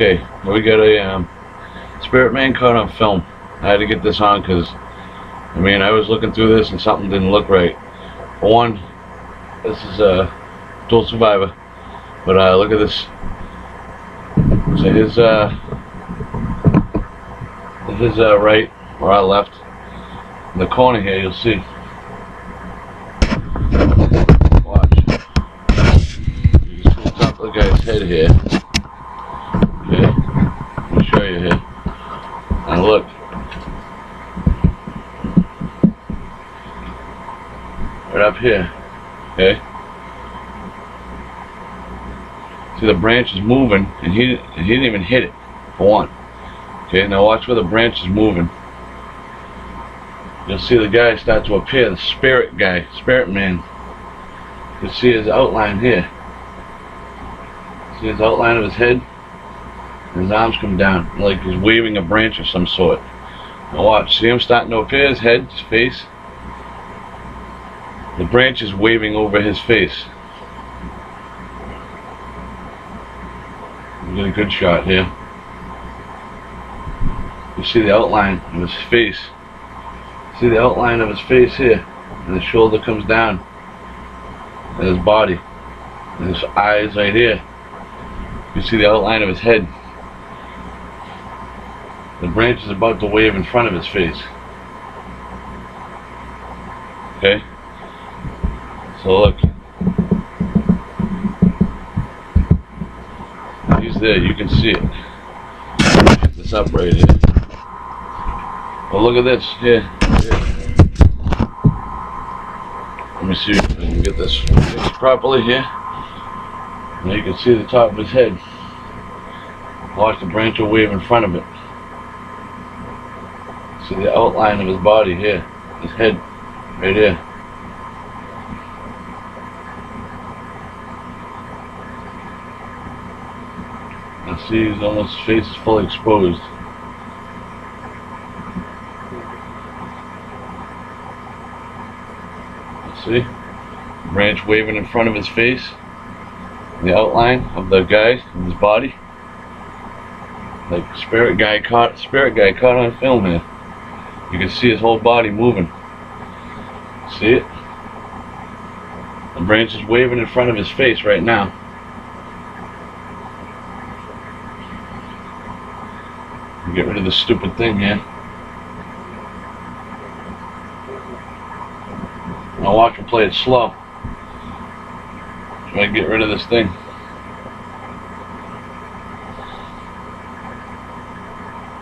Okay, we got a um, Spirit Man caught on film. I had to get this on because, I mean, I was looking through this and something didn't look right. One, this is a dual survivor, but uh, look at this. So his uh, his uh, right or our left, in the corner here, you'll see. Watch. You can top of the guy's head here. Okay, let me show you here. Now look. Right up here. Okay. See the branch is moving and he he didn't even hit it for one. Okay, now watch where the branch is moving. You'll see the guy start to appear, the spirit guy, spirit man. You see his outline here. See his outline of his head? His arms come down, like he's waving a branch of some sort. Now watch, see him starting to appear, his head, his face? The branch is waving over his face. We get a good shot here. You see the outline of his face. See the outline of his face here. And the shoulder comes down. And his body. And his eyes right here. You see the outline of his head. The branch is about to wave in front of his face. Okay? So look. He's there, you can see it. It's up right here. Well look at this, here. here. Let me see if I can get this fixed properly here. Now you can see the top of his head. Watch the branch will wave in front of it. See the outline of his body here. His head, right here. See, his almost face is fully exposed. See? Branch waving in front of his face. The outline of the guy and his body. Like spirit guy caught spirit guy caught on film here. You can see his whole body moving. See it? The branch is waving in front of his face right now. Get rid of this stupid thing here. Now watch him play it slow. Try to get rid of this thing.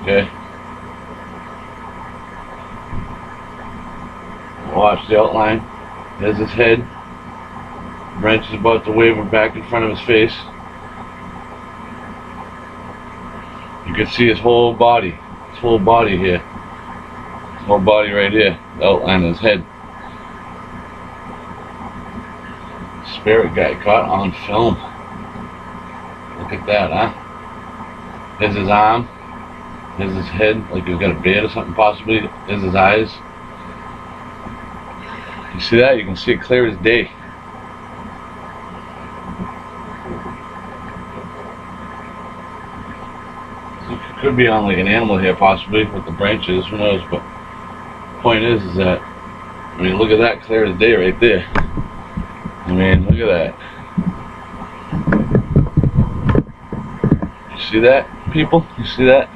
Okay. Watch the outline. There's his head. Branch is about to wave him back in front of his face. You can see his whole body. His whole body here. His whole body right here. Outline his head. Spirit guy caught on film. Look at that, huh? There's his arm. There's his head, like he's got a beard or something possibly. There's his eyes. You see that? You can see it clear as day. It could be on like an animal here possibly with the branches, who knows, but point is is that I mean look at that clear as day right there. I mean look at that. You see that people? You see that?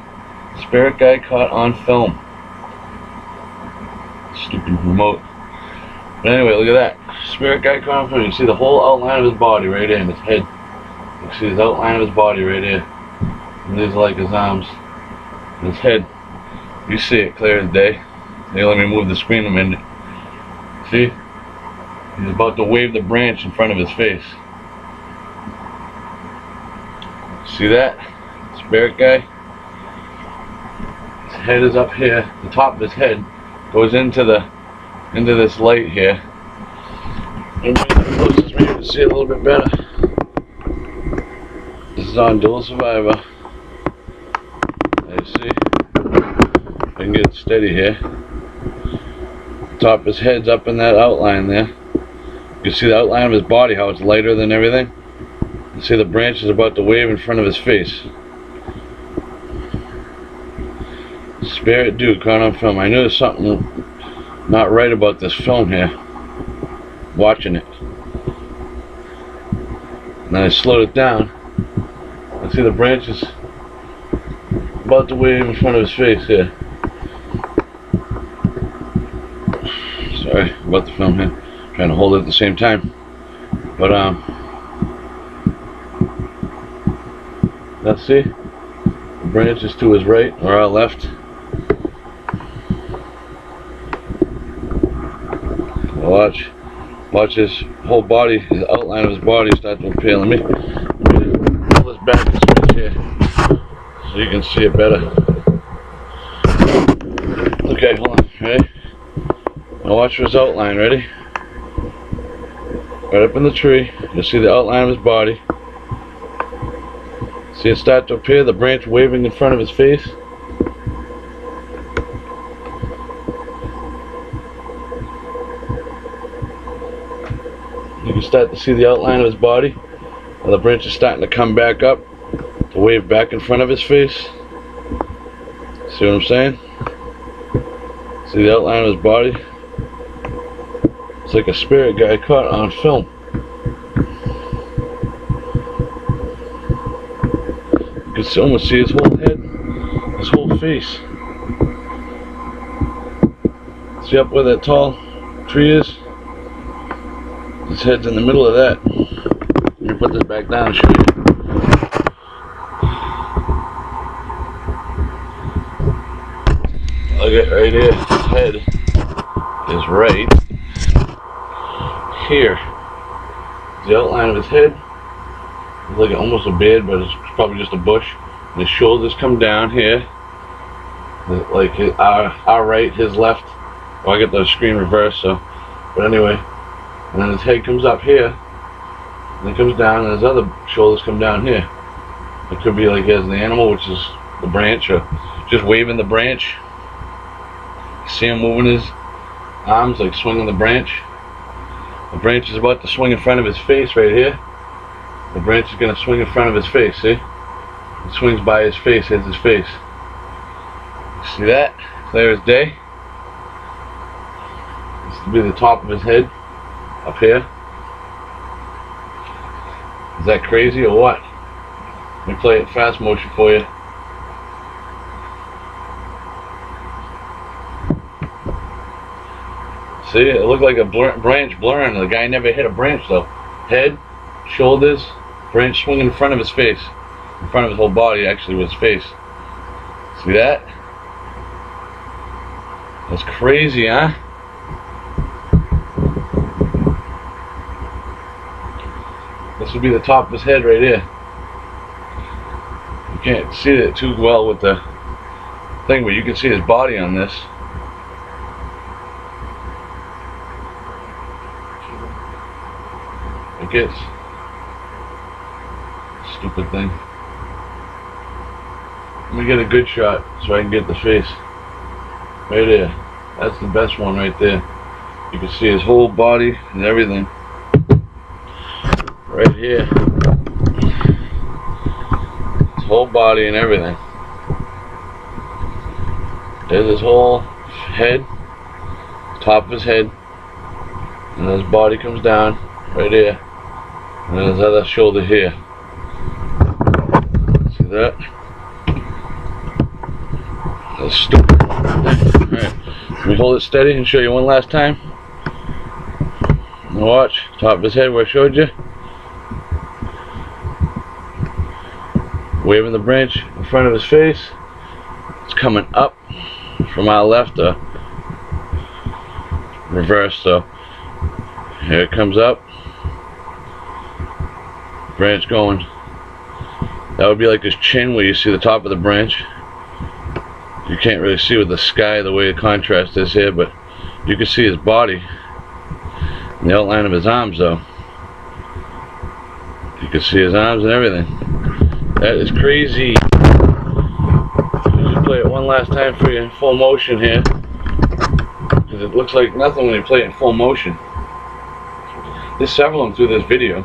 Spirit guy caught on film. Stupid remote. But anyway, look at that. Spirit guy caught on film. You see the whole outline of his body right here in his head. You see his outline of his body right here. These like his arms. His head. You see it clear as day. They let me move the screen a minute. See? He's about to wave the branch in front of his face. See that? Spirit guy? His head is up here. The top of his head goes into the into this light here. And maybe you can see a little bit better. This is on Dual Survivor. You see? I can get steady here. Top his head's up in that outline there. You can see the outline of his body, how it's lighter than everything. You see the branch is about to wave in front of his face. Spirit Dude caught on film. I knew there's something not right about this film here. Watching it. And then I slowed it down. I see the branches about to wave in front of his face here. Sorry about the film here. trying to hold it at the same time. But um let's see. The branches to his right or our left. Watch. Watch his whole body, the outline of his body start to appear. Let me pull this back a switch here so you can see it better. Okay, hold on. Ready? Now watch his outline. Ready? Right up in the tree, you'll see the outline of his body. See it start to appear, the branch waving in front of his face. You can start to see the outline of his body. And the branch is starting to come back up to wave back in front of his face. See what I'm saying? See the outline of his body? It's like a spirit guy caught on film. You can almost see his whole head, his whole face. See up where that tall tree is? His head's in the middle of that. Me put this back down at right here. His head is right here. The outline of his head it's like almost a beard, but it's probably just a bush. And his shoulders come down here, like our our right, his left. Oh, I get the screen reversed, so. But anyway, and then his head comes up here, and it comes down, and his other shoulders come down here. It could be like he has the animal, which is the branch, or just waving the branch. See him moving his arms, like swinging the branch. The branch is about to swing in front of his face right here. The branch is going to swing in front of his face, see? It swings by his face, hits his face. See that? Clear as day. This will be the top of his head, up here. Is that crazy or what? Let me play it fast motion for you. See, it looked like a blur branch blurring. The guy never hit a branch though. Head, shoulders, branch swinging in front of his face. In front of his whole body, actually, with his face. See that? That's crazy, huh? This would be the top of his head right here. You can't see it too well with the thing, but you can see his body on this. It gets stupid thing. Let me get a good shot so I can get the face. Right there. That's the best one right there. You can see his whole body and everything. Right here. His whole body and everything. There's his whole head, top of his head, and his body comes down right here, and then his other shoulder here See that. That's stupid. Alright, let me hold it steady and show you one last time. Now watch, top of his head where I showed you. Waving the branch in front of his face. It's coming up from our left, uh, reverse, so here it comes up. Branch going that would be like his chin where you see the top of the branch. You can't really see with the sky the way the contrast is here, but you can see his body. The outline of his arms though. You can see his arms and everything. That is crazy. Just play it one last time for you in full motion here. Because it looks like nothing when you play it in full motion. There's several of them through this video.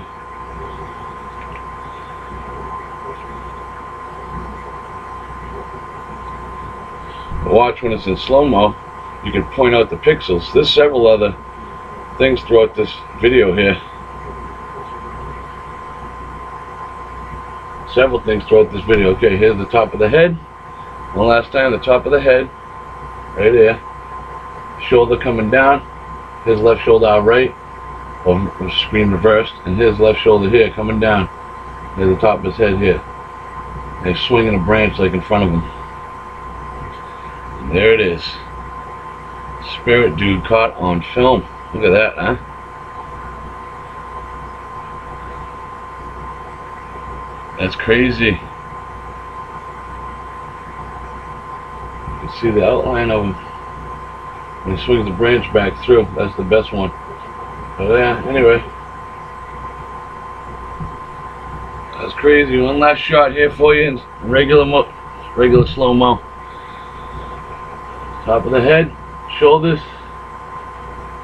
watch when it's in slow-mo, you can point out the pixels. There's several other things throughout this video here. Several things throughout this video. Okay, here's the top of the head. One last time, the top of the head. Right there. Shoulder coming down. His left shoulder out right. Or screen reversed. And his left shoulder here coming down. Near the top of his head here. And swinging a branch like in front of him. There it is. Spirit dude caught on film. Look at that, huh? That's crazy. You can see the outline of him when he swings the branch back through. That's the best one. But yeah, anyway. That's crazy. One last shot here for you in regular mo regular slow-mo. Top of the head, shoulders,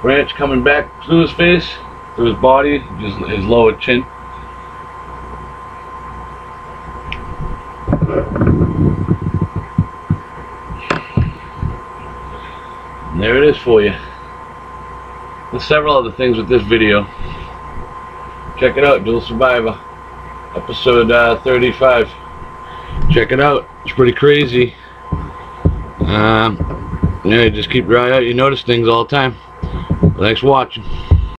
branch coming back through his face, through his body, just his lower chin. And there it is for you. There's several other things with this video. Check it out, Dual Survivor, episode uh, 35. Check it out. It's pretty crazy. Um, yeah, just keep your eye out. You notice things all the time. Thanks for watching.